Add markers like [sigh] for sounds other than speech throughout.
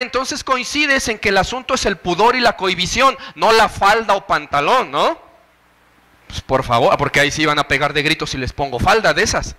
entonces coincides en que el asunto es el pudor y la cohibición, no la falda o pantalón, ¿no? Pues por favor, porque ahí sí van a pegar de gritos si les pongo falda de esas.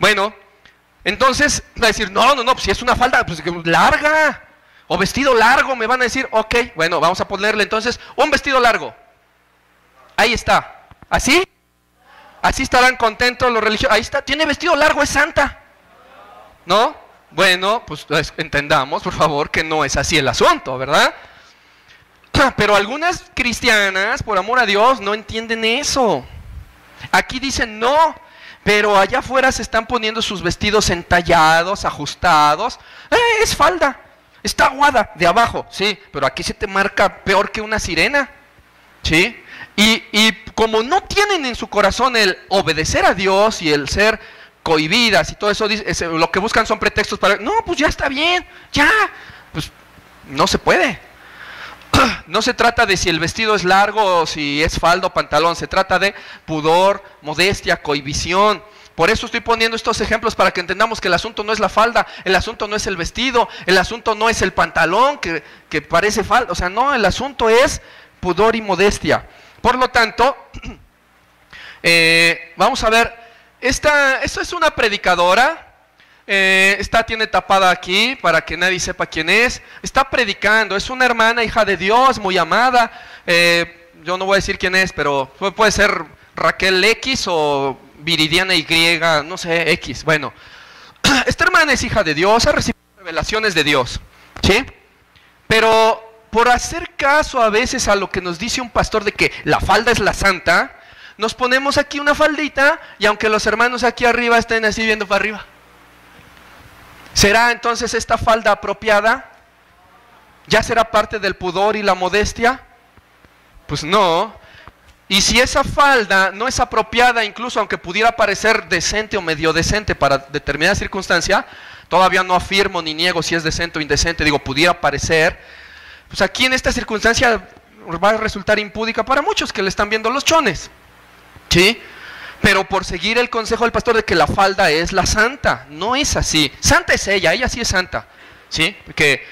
Bueno, entonces va a decir, no, no, no, pues si es una falda pues, larga o vestido largo, me van a decir, ok, bueno, vamos a ponerle entonces un vestido largo. Ahí está. ¿Así? Así estarán contentos los religiosos. Ahí está, tiene vestido largo, es santa. ¿No? Bueno, pues entendamos, por favor, que no es así el asunto, ¿verdad? [clears throat] Pero algunas cristianas, por amor a Dios, no entienden eso. Aquí dicen no, pero allá afuera se están poniendo sus vestidos entallados, ajustados. Eh, es falda, está aguada de abajo, sí, pero aquí se te marca peor que una sirena, ¿sí? Y, y como no tienen en su corazón el obedecer a Dios y el ser cohibidas y todo eso, lo que buscan son pretextos para, no, pues ya está bien, ya, pues no se puede. [clears throat] No se trata de si el vestido es largo o si es faldo o pantalón, se trata de pudor, modestia, cohibición. Por eso estoy poniendo estos ejemplos para que entendamos que el asunto no es la falda, el asunto no es el vestido, el asunto no es el pantalón que, que parece falda, o sea, no, el asunto es pudor y modestia. Por lo tanto, [clears throat] eh, vamos a ver esta, es una predicadora. Eh, esta tiene tapada aquí para que nadie sepa quién es. Está predicando. Es una hermana, hija de Dios, muy amada. Eh, yo no voy a decir quién es, pero puede ser Raquel X o Viridiana Y, no sé, X. Bueno, [clears throat] esta hermana es hija de Dios, ha recibido revelaciones de Dios. ¿Sí? Pero por hacer caso a veces a lo que nos dice un pastor de que la falda es la santa, nos ponemos aquí una faldita y aunque los hermanos aquí arriba estén así viendo para arriba. ¿Será entonces esta falda apropiada? ¿Ya será parte del pudor y la modestia? Pues no. Y si esa falda no es apropiada, incluso aunque pudiera parecer decente o medio decente para determinada circunstancia, todavía no afirmo ni niego si es decente o indecente, digo, pudiera parecer, pues aquí en esta circunstancia va a resultar impúdica para muchos que le están viendo los chones. ¿Sí? Pero por seguir el consejo del pastor de que la falda es la santa, no es así. Santa es ella, ella sí es santa. ¿Sí? Que,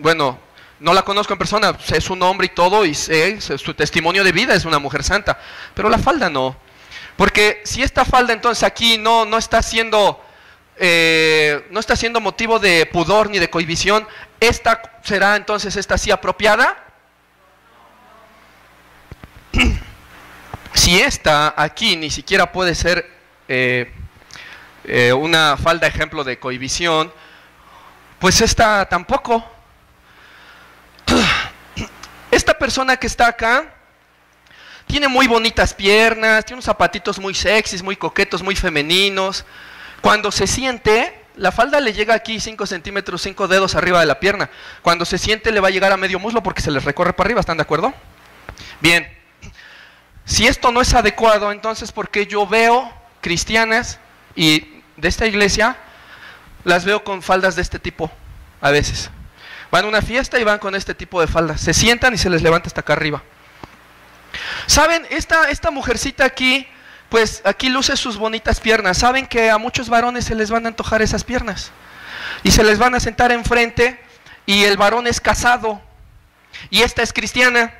bueno, no la conozco en persona, sé su nombre y todo, y su testimonio de vida es una mujer santa. Pero la falda no. Porque si esta falda entonces aquí no, no está siendo... Eh, no está siendo motivo de pudor ni de cohibición, ¿esta será entonces esta sí apropiada? [clears throat] Si esta aquí ni siquiera puede ser eh, eh, una falda ejemplo de cohibición, pues esta tampoco. [clears throat] Esta persona que está acá tiene muy bonitas piernas, tiene unos zapatitos muy sexys, muy coquetos, muy femeninos. Cuando se siente, la falda le llega aquí 5 centímetros, 5 dedos arriba de la pierna. Cuando se siente le va a llegar a medio muslo porque se les recorre para arriba, ¿están de acuerdo? Bien, si esto no es adecuado, entonces ¿por qué yo veo cristianas y de esta iglesia las veo con faldas de este tipo a veces? Van a una fiesta y van con este tipo de faldas. Se sientan y se les levanta hasta acá arriba. ¿Saben? Esta, esta mujercita aquí, pues aquí luce sus bonitas piernas. ¿Saben que a muchos varones se les van a antojar esas piernas? Y se les van a sentar enfrente y el varón es casado y esta es cristiana.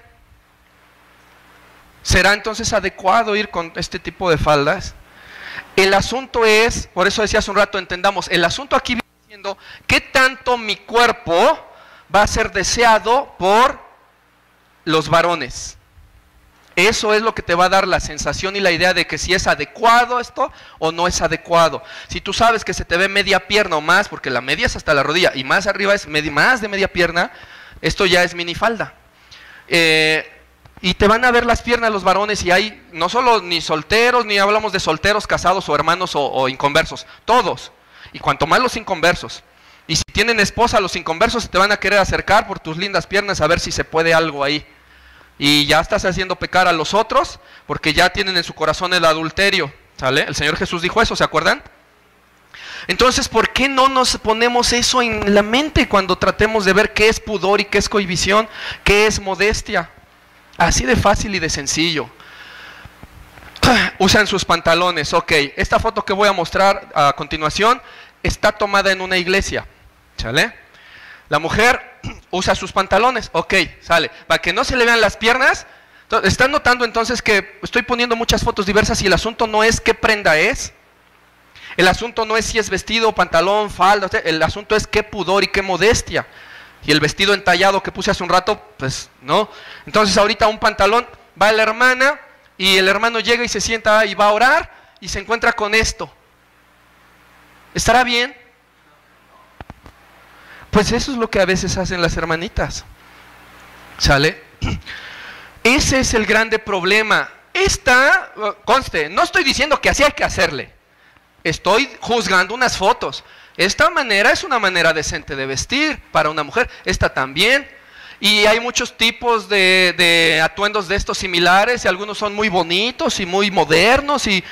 ¿Será entonces adecuado ir con este tipo de faldas? El asunto es, por eso decía hace un rato, entendamos, el asunto aquí viene diciendo, ¿qué tanto mi cuerpo va a ser deseado por los varones? Eso es lo que te va a dar la sensación y la idea de que si es adecuado esto o no es adecuado. Si tú sabes que se te ve media pierna o más, porque la media es hasta la rodilla y más arriba es más de media pierna, esto ya es minifalda. Eh, y te van a ver las piernas los varones y hay no solo ni solteros, ni hablamos de solteros, casados o hermanos o, inconversos, todos. Y cuanto más los inconversos. Y si tienen esposa, los inconversos te van a querer acercar por tus lindas piernas a ver si se puede algo ahí. Y ya estás haciendo pecar a los otros porque ya tienen en su corazón el adulterio. ¿Sale? El Señor Jesús dijo eso, ¿se acuerdan? Entonces, ¿por qué no nos ponemos eso en la mente cuando tratemos de ver qué es pudor y qué es cohibición, qué es modestia? Así de fácil y de sencillo. [clears throat] Usan sus pantalones. Ok, esta foto que voy a mostrar a continuación está tomada en una iglesia. ¿Sale? La mujer [clears throat] usa sus pantalones, ok, sale. Para que no se le vean las piernas, ¿están notando entonces que estoy poniendo muchas fotos diversas y el asunto no es qué prenda es? El asunto no es si es vestido, pantalón, falda, el asunto es qué pudor y qué modestia. Y el vestido entallado que puse hace un rato, pues no. Entonces ahorita un pantalón, va la hermana y el hermano llega y se sienta y va a orar y se encuentra con esto. ¿Estará bien? Pues eso es lo que a veces hacen las hermanitas. ¿Sale? [clears throat] Ese es el grande problema. Esta, conste, no estoy diciendo que así hay que hacerle. Estoy juzgando unas fotos. Esta manera es una manera decente de vestir para una mujer. Esta también. Y hay muchos tipos de, atuendos de estos similares y algunos son muy bonitos y muy modernos y,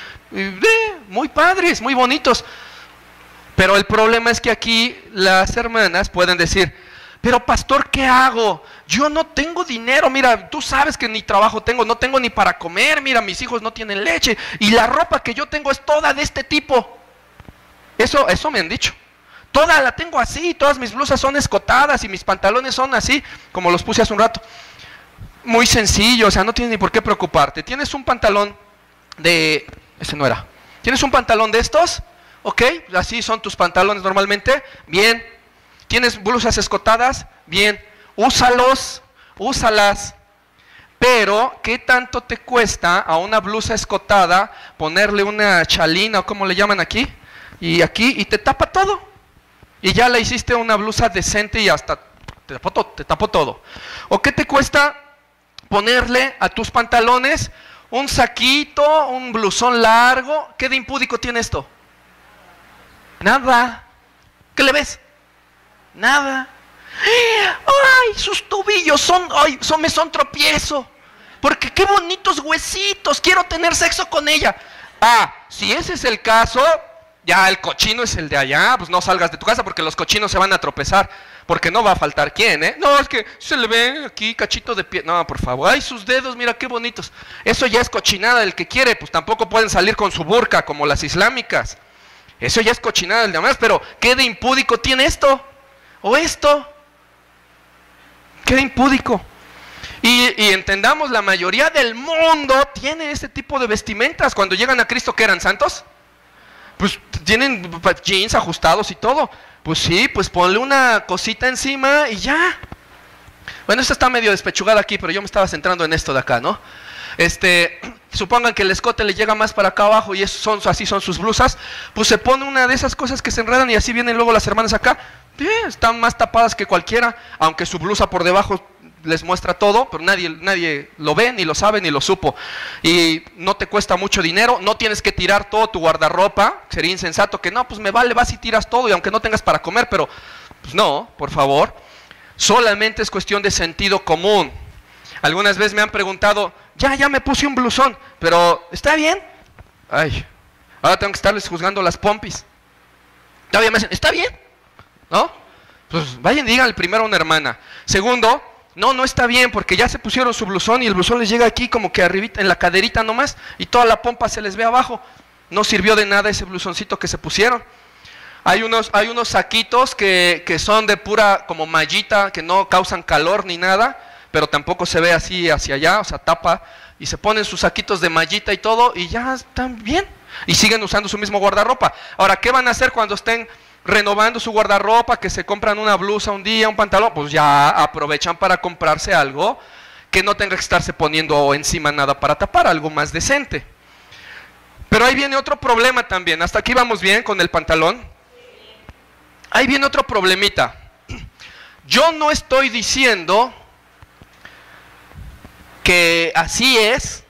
muy padres, muy bonitos. Pero el problema es que aquí las hermanas pueden decir, pero pastor, ¿qué hago? Yo no tengo dinero, mira, tú sabes que ni trabajo tengo, no tengo ni para comer, mira, mis hijos no tienen leche y la ropa que yo tengo es toda de este tipo. Eso, eso me han dicho. Toda la tengo así, todas mis blusas son escotadas y mis pantalones son así, como los puse hace un rato. Muy sencillo, o sea, no tienes ni por qué preocuparte. Tienes un pantalón de... Ese no era. ¿Tienes un pantalón de estos? ¿Ok? Así son tus pantalones normalmente. Bien. ¿Tienes blusas escotadas? Bien. Úsalos, úsalas. Pero, ¿qué tanto te cuesta a una blusa escotada ponerle una chalina o como le llaman aquí? Y aquí, y te tapa todo. Y ya le hiciste una blusa decente y hasta te tapó, todo, te tapó todo. ¿O qué te cuesta ponerle a tus pantalones un saquito, un blusón largo? ¿Qué de impúdico tiene esto? Nada. ¿Qué le ves? Nada. ¡Ay! Sus tobillos son, ay, son, me son tropiezo. Porque qué bonitos huesitos. Quiero tener sexo con ella. Ah, si ese es el caso, ya el cochino es el de allá. Pues no salgas de tu casa porque los cochinos se van a tropezar. Porque no va a faltar quién, ¿eh? No, es que se le ve aquí cachito de pie. No, por favor. Ay, sus dedos, mira qué bonitos. Eso ya es cochinada el que quiere. Pues tampoco pueden salir con su burka como las islámicas. Eso ya es cochinada del demás, pero ¿qué de impúdico tiene esto? ¿O esto? ¿Qué de impúdico? Y, entendamos, la mayoría del mundo tiene este tipo de vestimentas. Cuando llegan a Cristo, ¿qué eran santos? Pues tienen jeans ajustados y todo. Pues sí, pues ponle una cosita encima y ya. Bueno, esto está medio despechugada aquí, pero yo me estaba centrando en esto de acá, ¿no? Este, supongan que el escote le llega más para acá abajo y son, así son sus blusas, pues se pone una de esas cosas que se enredan y así vienen luego las hermanas acá, están más tapadas que cualquiera, aunque su blusa por debajo les muestra todo, pero nadie, nadie lo ve, ni lo sabe, ni lo supo. Y no te cuesta mucho dinero, no tienes que tirar todo tu guardarropa, sería insensato que no, pues me vale, vas y tiras todo, y aunque no tengas para comer, pero pues no, por favor. Solamente es cuestión de sentido común. Algunas veces me han preguntado, ya, ya me puse un blusón, pero ¿está bien? Ay, ahora tengo que estarles juzgando las pompis. Todavía me dicen, ¿está bien? ¿No? Pues vayan y primero a una hermana. Segundo, no, no está bien porque ya se pusieron su blusón y el blusón les llega aquí como que arribita, en la caderita nomás y toda la pompa se les ve abajo. No sirvió de nada ese blusoncito que se pusieron. Hay unos, hay unos saquitos que, que son de pura como mallita, que no causan calor ni nada pero tampoco se ve así hacia allá, o sea, tapa, y se ponen sus saquitos de mallita y todo, y ya están bien. Y siguen usando su mismo guardarropa. Ahora, ¿qué van a hacer cuando estén renovando su guardarropa, que se compran una blusa un día, un pantalón? Pues ya aprovechan para comprarse algo que no tenga que estarse poniendo encima nada para tapar, algo más decente. Pero ahí viene otro problema también. Hasta aquí vamos bien con el pantalón. Ahí viene otro problemita. [clears throat] Yo no estoy diciendo que así es,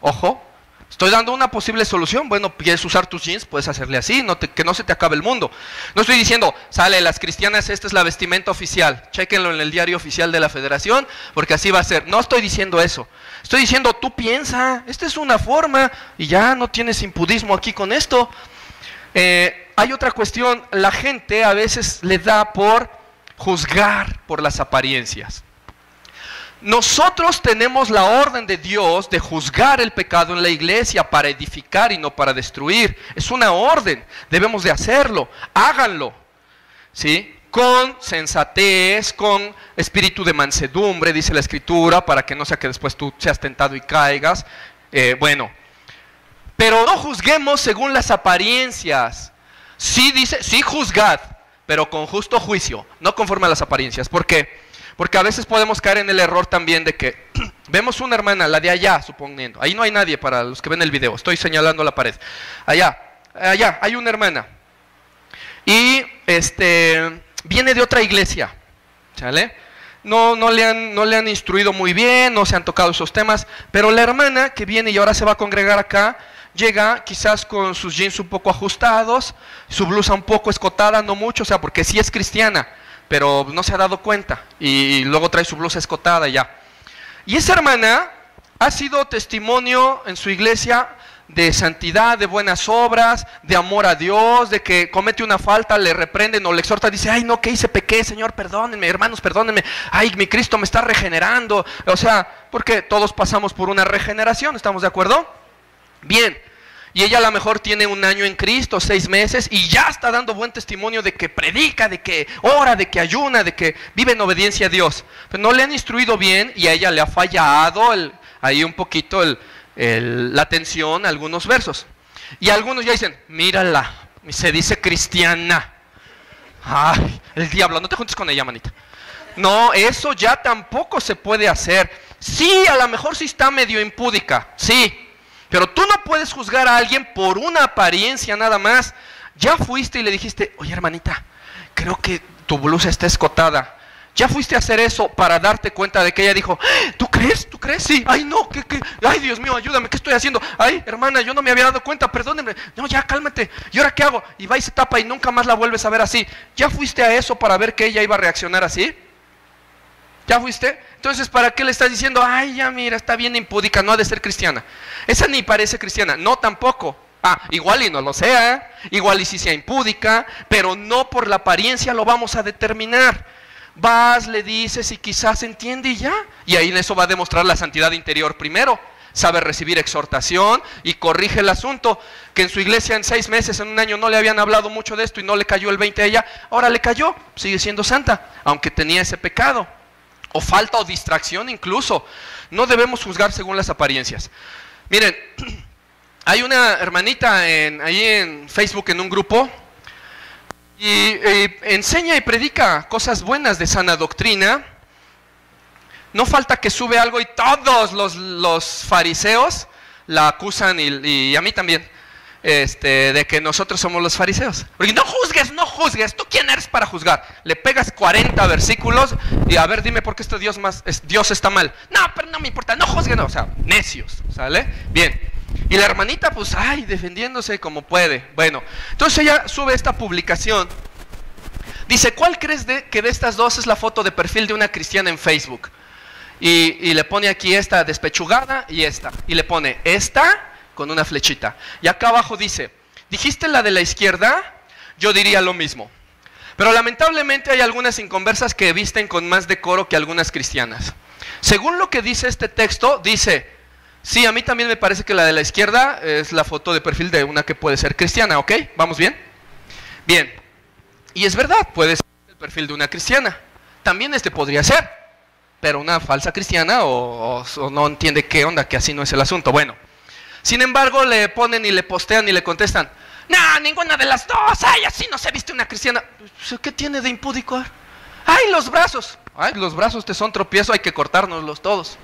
ojo, estoy dando una posible solución, bueno, quieres usar tus jeans, puedes hacerle así, no que no se te acabe el mundo. No estoy diciendo, sale, las cristianas, esta es la vestimenta oficial, chequenlo en el diario oficial de la federación, porque así va a ser. No estoy diciendo eso, estoy diciendo, tú piensa, esta es una forma, y ya no tienes impudismo aquí con esto. Eh, hay otra cuestión, la gente a veces le da por juzgar por las apariencias. Nosotros tenemos la orden de Dios de juzgar el pecado en la iglesia para edificar y no para destruir. Es una orden, debemos de hacerlo, háganlo. ¿Sí? con sensatez, con espíritu de mansedumbre, dice la escritura, para que no sea que después tú seas tentado y caigas. Eh, bueno, pero no juzguemos según las apariencias. Sí dice, sí juzgad, pero con justo juicio, no conforme a las apariencias. ¿Por qué? Porque a veces podemos caer en el error también de que [clears throat] vemos una hermana, la de allá, suponiendo. Ahí no hay nadie para los que ven el video, estoy señalando la pared. Allá, allá, hay una hermana. Y este viene de otra iglesia. ¿Sale? No, no, le han, no le han instruido muy bien, no se han tocado esos temas, pero la hermana que viene y ahora se va a congregar acá, llega quizás con sus jeans un poco ajustados, su blusa un poco escotada, no mucho, o sea, porque sí es cristiana, pero no se ha dado cuenta, y luego trae su blusa escotada y ya. Y esa hermana ha sido testimonio en su iglesia de santidad, de buenas obras, de amor a Dios, de que comete una falta, le reprenden o le exhorta, dice, ay no, que hice pequé, Señor, perdónenme, hermanos, perdónenme, ay, mi Cristo me está regenerando. O sea, porque todos pasamos por una regeneración, ¿estamos de acuerdo? Bien, y ella a lo mejor tiene un año en Cristo, seis meses, y ya está dando buen testimonio de que predica, de que ora, de que ayuna, de que vive en obediencia a Dios. Pero no le han instruido bien y a ella le ha fallado ahí un poquito la atención a algunos versos. Y algunos ya dicen, mírala, se dice cristiana. Ay, el diablo, no te juntes con ella, manita. No, eso ya tampoco se puede hacer. Sí, a lo mejor sí está medio impúdica, sí, pero tú no puedes juzgar a alguien por una apariencia nada más. Ya fuiste y le dijiste, oye hermanita, creo que tu blusa está escotada. Ya fuiste a hacer eso para darte cuenta de que ella dijo, ¿tú crees? ¿Tú crees? Sí. Ay, no, ¿qué, qué? Ay, Dios mío, ayúdame, ¿qué estoy haciendo? Ay, hermana, yo no me había dado cuenta, perdónenme. No, ya, cálmate. ¿Y ahora qué hago? Y va y se tapa y nunca más la vuelves a ver así. ¿Ya fuiste a eso para ver que ella iba a reaccionar así? ¿Ya fuiste? Entonces, ¿para qué le estás diciendo, ay, ya mira, está bien impúdica, no ha de ser cristiana? Esa ni parece cristiana, no tampoco. Ah, igual y no lo sea, igual y si sea impúdica, pero no por la apariencia lo vamos a determinar. Vas, le dices y quizás entiende y ya. Y ahí en eso va a demostrar la santidad interior primero. Sabe recibir exhortación y corrige el asunto. Que en su iglesia en seis meses, en un año, no le habían hablado mucho de esto y no le cayó el 20 a ella. Ahora le cayó, sigue siendo santa, aunque tenía ese pecado o falta o distracción incluso. No debemos juzgar según las apariencias. Miren, [clears throat] hay una hermanita en, ahí en Facebook en un grupo y, enseña y predica cosas buenas de sana doctrina. No falta que sube algo y todos los, fariseos la acusan y a mí también este, de que nosotros somos los fariseos. Porque no juzgues, no juzgues. ¿Tú quién eres para juzgar? Le pegas 40 versículos y a ver, dime por qué este Dios, más, Dios está mal. No, pero no me importa, no juzguen. O sea, necios, ¿sale? Bien. Y la hermanita, pues, ay, defendiéndose como puede. Bueno, entonces ella sube esta publicación. Dice, ¿cuál crees de, que de estas dos es la foto de perfil de una cristiana en Facebook? Y, y le pone aquí esta despechugada y esta. Y le pone, esta con una flechita. Y acá abajo dice, ¿dijiste la de la izquierda? Yo diría lo mismo. Pero lamentablemente hay algunas inconversas que visten con más decoro que algunas cristianas. Según lo que dice este texto, dice, sí, a mí también me parece que la de la izquierda es la foto de perfil de una que puede ser cristiana, ¿ok? ¿Vamos bien? Bien. Y es verdad, puede ser el perfil de una cristiana. También este podría ser, pero una falsa cristiana o, o no entiende qué onda, que así no es el asunto. Bueno, sin embargo, le ponen y le postean y le contestan, no, ninguna de las dos, ay, así no se viste una cristiana. Pues, ¿Qué tiene de impúdico? Ay, los brazos. Ay, los brazos te son tropiezo, hay que cortárnoslos todos.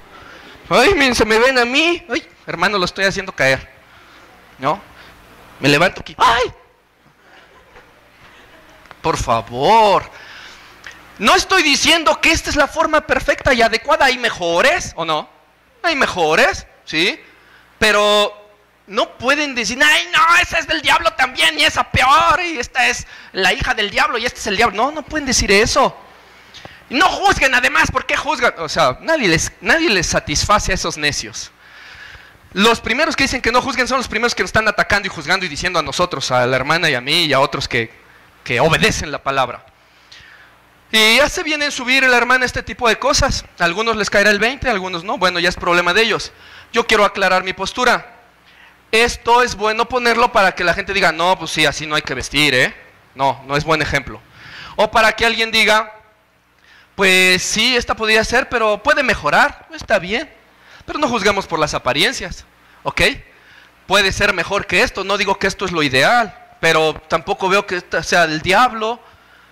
Ay, miren, se me ven a mí. Ay, hermano, lo estoy haciendo caer. ¿No? Me levanto aquí. ¡Ay! Por favor. No estoy diciendo que esta es la forma perfecta y adecuada. ¿Hay mejores o no? Hay mejores, ¿sí? Pero no pueden decir, ay, no, esa es del diablo también y esa peor y esta es la hija del diablo y este es el diablo. No, no pueden decir eso. No juzguen además, ¿por qué juzgan? O sea, nadie les, nadie les satisface a esos necios. Los primeros que dicen que no juzguen son los primeros que nos están atacando y juzgando y diciendo a nosotros, a la hermana y a mí y a otros que, que obedecen la palabra. Y ya se vienen a subir la hermana este tipo de cosas. A algunos les caerá el 20, a algunos no. Bueno, ya es problema de ellos. Yo quiero aclarar mi postura. Esto es bueno ponerlo para que la gente diga, no, pues sí, así no hay que vestir, ¿eh? No, no es buen ejemplo. O para que alguien diga, pues sí, esta podría ser, pero puede mejorar, está bien. Pero no juzguemos por las apariencias, ¿ok? Puede ser mejor que esto, no digo que esto es lo ideal, pero tampoco veo que sea el diablo,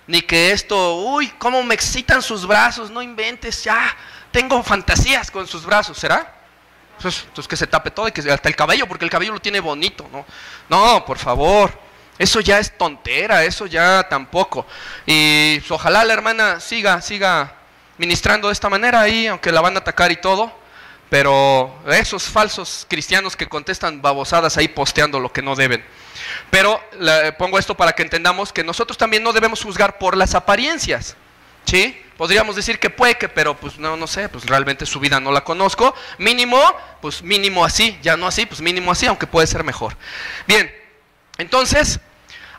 ni que esto, uy, cómo me excitan sus brazos, no inventes, ya, tengo fantasías con sus brazos, ¿será? Entonces, entonces que se tape todo y que hasta el cabello, porque el cabello lo tiene bonito, ¿no? No, por favor, eso ya es tontera, eso ya tampoco. Y pues, ojalá la hermana siga, siga ministrando de esta manera ahí, aunque la van a atacar y todo. Pero esos falsos cristianos que contestan babosadas ahí posteando lo que no deben. Pero pongo esto para que entendamos que nosotros también no debemos juzgar por las apariencias. ¿Sí? Podríamos decir que puede que, pero pues no, no sé, pues realmente su vida no la conozco. Mínimo, pues mínimo así, ya no así, pues mínimo así, aunque puede ser mejor. Bien, entonces,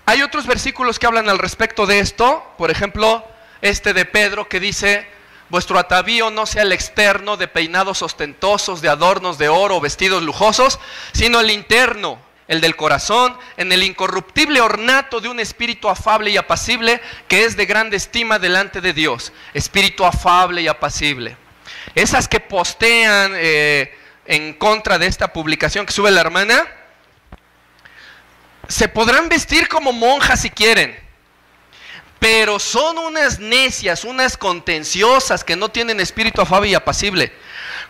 hay otros versículos que hablan al respecto de esto, por ejemplo, este de Pedro que dice, vuestro atavío no sea el externo de peinados ostentosos, de adornos de oro, vestidos lujosos, sino el interno, el del corazón, en el incorruptible ornato de un espíritu afable y apacible que es de grande estima delante de Dios. Espíritu afable y apacible. Esas que postean eh, en contra de esta publicación que sube la hermana, se podrán vestir como monjas si quieren, pero son unas necias, unas contenciosas que no tienen espíritu afable y apacible.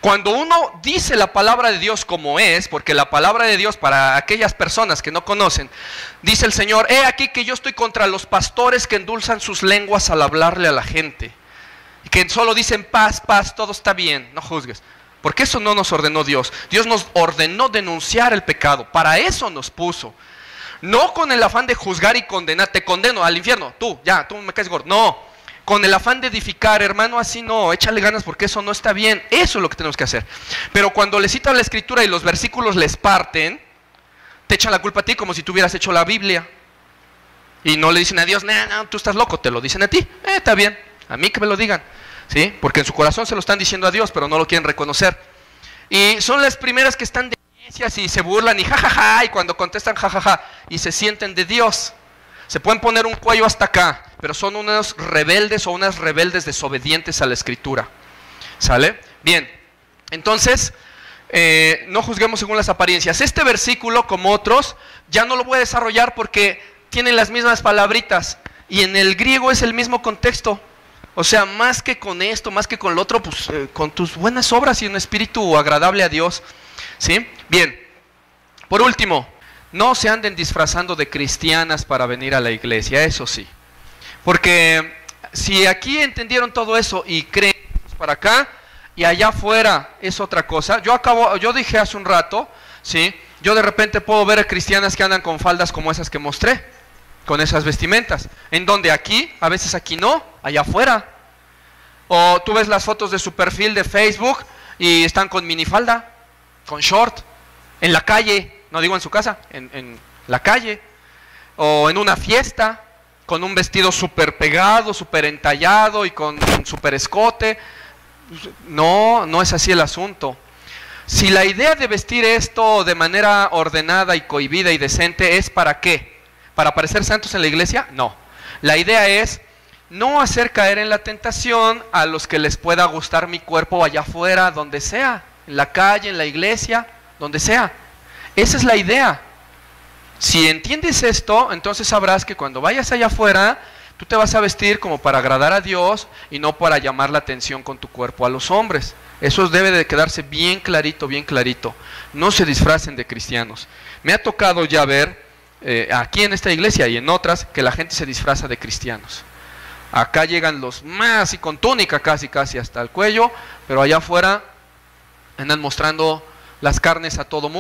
Cuando uno dice la palabra de Dios como es, porque la palabra de Dios para aquellas personas que no conocen, dice el Señor, he aquí que yo estoy contra los pastores que endulzan sus lenguas al hablarle a la gente, y que solo dicen paz, paz, todo está bien, no juzgues. Porque eso no nos ordenó Dios. Dios nos ordenó denunciar el pecado. Para eso nos puso. No con el afán de juzgar y condenar, te condeno al infierno, tú, ya, tú me caes gordo. No, con el afán de edificar, hermano, así no, échale ganas porque eso no está bien. Eso es lo que tenemos que hacer. Pero cuando le citan la escritura y los versículos les parten, te echan la culpa a ti como si tú hubieras hecho la Biblia. Y no le dicen a Dios, no, no, tú estás loco, te lo dicen a ti. Eh, está bien, a mí que me lo digan. ¿Sí? Porque en su corazón se lo están diciendo a Dios, pero no lo quieren reconocer. Y son las primeras que están de y se burlan y jajaja, y cuando contestan jajaja, y se sienten de Dios. Se pueden poner un cuello hasta acá, pero son unos rebeldes o unas rebeldes desobedientes a la escritura. ¿Sale? Bien, entonces, eh, no juzguemos según las apariencias. Este versículo, como otros, ya no lo voy a desarrollar porque tienen las mismas palabritas y en el griego es el mismo contexto. O sea, más que con esto, más que con lo otro, pues eh, con tus buenas obras y un espíritu agradable a Dios. ¿Sí? Bien. Por último, no se anden disfrazando de cristianas para venir a la iglesia, eso sí. Porque si aquí entendieron todo eso y creen para acá y allá afuera es otra cosa. Yo acabo, yo dije hace un rato, ¿sí? Yo de repente puedo ver a cristianas que andan con faldas como esas que mostré, con esas vestimentas. En donde aquí, a veces aquí no, allá afuera. O tú ves las fotos de su perfil de Facebook y están con minifalda con short, en la calle, no digo en su casa, en, la calle, o en una fiesta, con un vestido súper pegado, súper entallado y con súper escote. No, no es así el asunto. Si la idea de vestir esto de manera ordenada y cohibida y decente es para qué? ¿Para parecer santos en la iglesia? No. La idea es no hacer caer en la tentación a los que les pueda gustar mi cuerpo allá afuera, donde sea en la calle, en la iglesia, donde sea. Esa es la idea. Si entiendes esto, entonces sabrás que cuando vayas allá afuera, tú te vas a vestir como para agradar a Dios y no para llamar la atención con tu cuerpo a los hombres. Eso debe de quedarse bien clarito, bien clarito. No se disfracen de cristianos. Me ha tocado ya ver eh, aquí en esta iglesia y en otras que la gente se disfraza de cristianos. Acá llegan los más y con túnica casi, casi hasta el cuello, pero allá afuera andan mostrando las carnes a todo mundo.